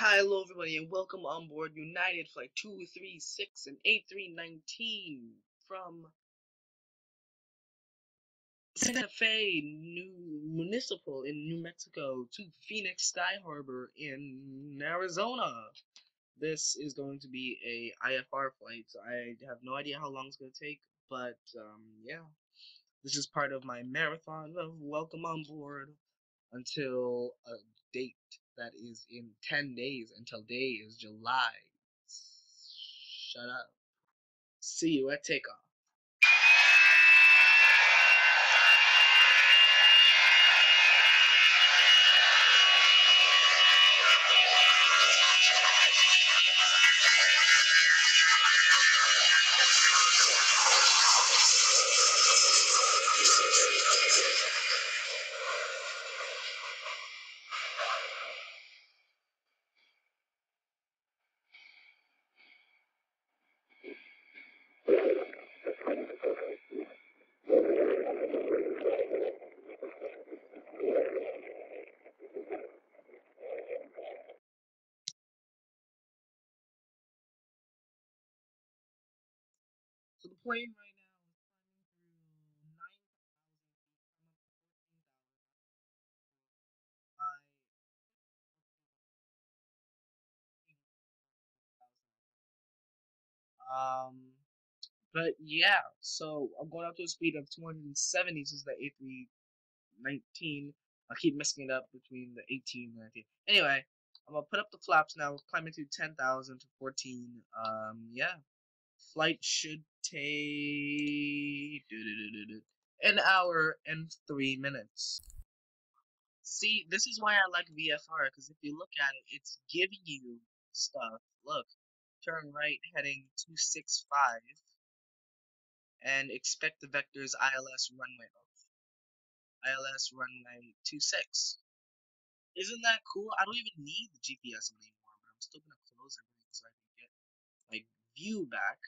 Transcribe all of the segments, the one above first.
Hello everybody and welcome on board United Flight 236 and A319 from Santa Fe New Municipal in New Mexico to Phoenix Sky Harbor in Arizona. This is going to be a IFR flight, so I have no idea how long it's going to take, but um, yeah. This is part of my marathon of welcome on board until a date that is in 10 days until day is July. Shut up. See you at takeoff. The plane right now is climbing through 9,000 feet, I'm up to 14,000. I um, but yeah, so I'm going up to a speed of 270 since the A319. I keep messing it up between the 18 and 19. Anyway, I'm gonna put up the flaps now, climbing to 10,000 to 14. Um, yeah, flight should take an hour and three minutes. See, this is why I like VFR, because if you look at it, it's giving you stuff. Look, turn right heading 265, and expect the vectors ILS runway ILS runway 26. Isn't that cool? I don't even need the GPS anymore, but I'm still gonna close everything so I can get my view back.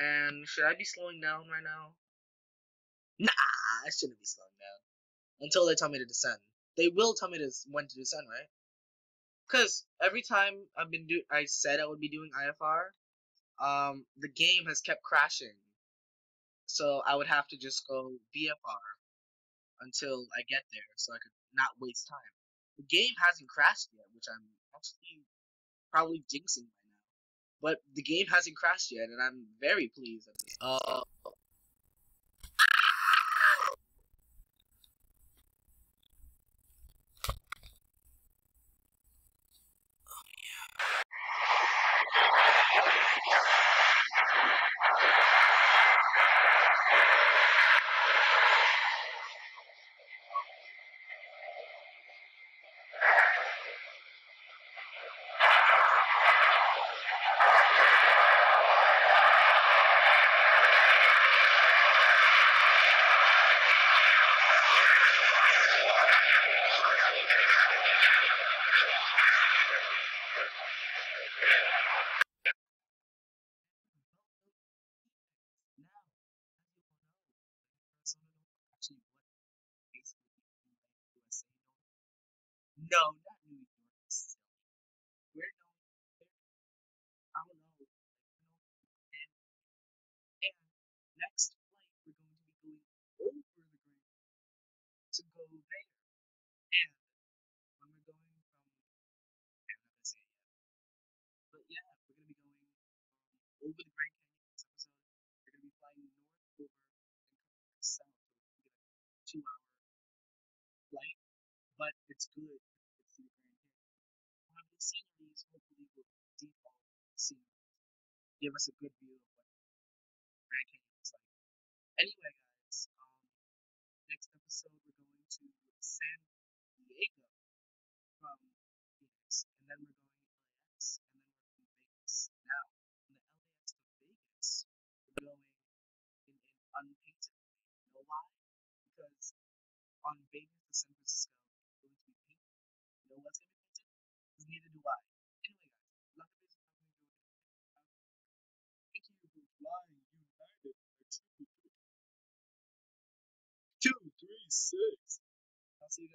And should I be slowing down right now? Nah, I shouldn't be slowing down until they tell me to descend. They will tell me to when to descend, right? Because every time I've been do, I said I would be doing IFR, um, the game has kept crashing. So I would have to just go VFR until I get there, so I could not waste time. The game hasn't crashed yet, which I'm actually probably jinxing. But the game hasn't crashed yet, and I'm very pleased. Uh, now, as you all know, Arizona actually what basically USA No, not New York. We're known. I don't know. And, and next flight we're going to be going over the Grand to go there. And when we're going from, I'm not gonna say it yet. But yeah, we're gonna be going um, over the Grand Canyon this episode. We're gonna be flying north over and coming south. So it's gonna be a two hour flight. But it's good sceneries hopefully will default sceneries. Give us a good view of what Grand Canyon is like. Anyway, guys, um, next episode we're going to San Diego from Phoenix, and then we're going to LAX, and then we're from Vegas. Now, from the LAX to Vegas, we're going in an unpainted way. You know why? Because on Vegas to San Francisco, it's going to be painted. You know what's going to be painted? Because neither do I. Anyway, guys, luck of this is going to do it. Thank you for flying United for two, three, two, three, six. I'll see.